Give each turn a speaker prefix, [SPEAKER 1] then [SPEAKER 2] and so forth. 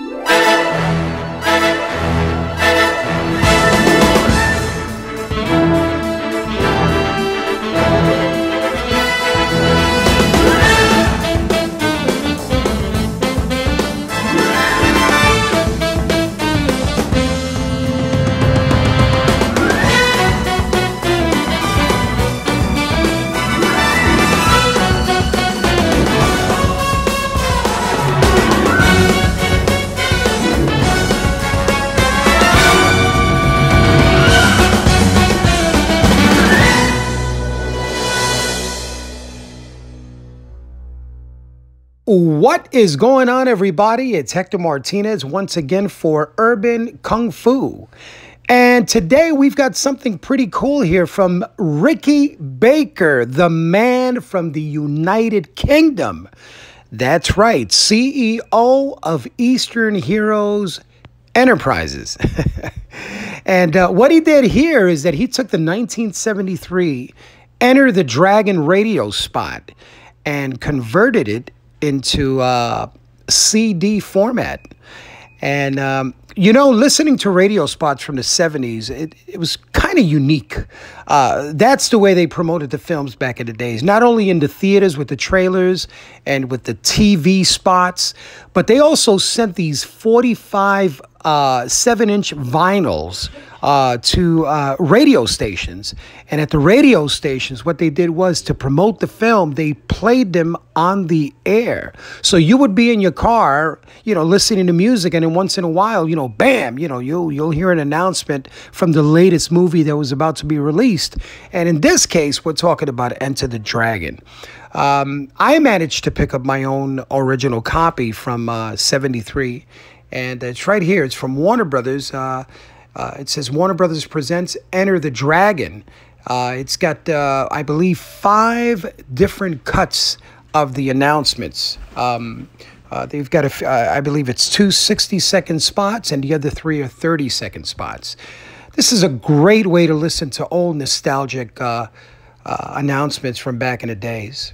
[SPEAKER 1] Yeah. What is going on, everybody? It's Hector Martinez once again for Urban Kung Fu. And today we've got something pretty cool here from Ricky Baker, the man from the United Kingdom. That's right, CEO of Eastern Heroes Enterprises. and uh, what he did here is that he took the 1973 Enter the Dragon radio spot and converted it into uh, CD format. And, um, you know, listening to radio spots from the 70s, it, it was kind of unique. Uh, that's the way they promoted the films back in the days, not only in the theaters with the trailers and with the TV spots, but they also sent these 45 uh, seven inch vinyls uh, to uh, radio stations. And at the radio stations, what they did was to promote the film, they played them on the air. So you would be in your car, you know, listening to music, and then once in a while, you know, bam, you know, you'll you'll hear an announcement from the latest movie that was about to be released. And in this case, we're talking about Enter the Dragon. Um, I managed to pick up my own original copy from uh, 73 and it's right here. It's from Warner Brothers. Uh, uh, it says Warner Brothers presents Enter the Dragon. Uh, it's got, uh, I believe, five different cuts of the announcements. Um, uh, they've got, a, uh, I believe it's two 60 second spots, and the other three are 30 second spots. This is a great way to listen to old nostalgic announcements from back in the days.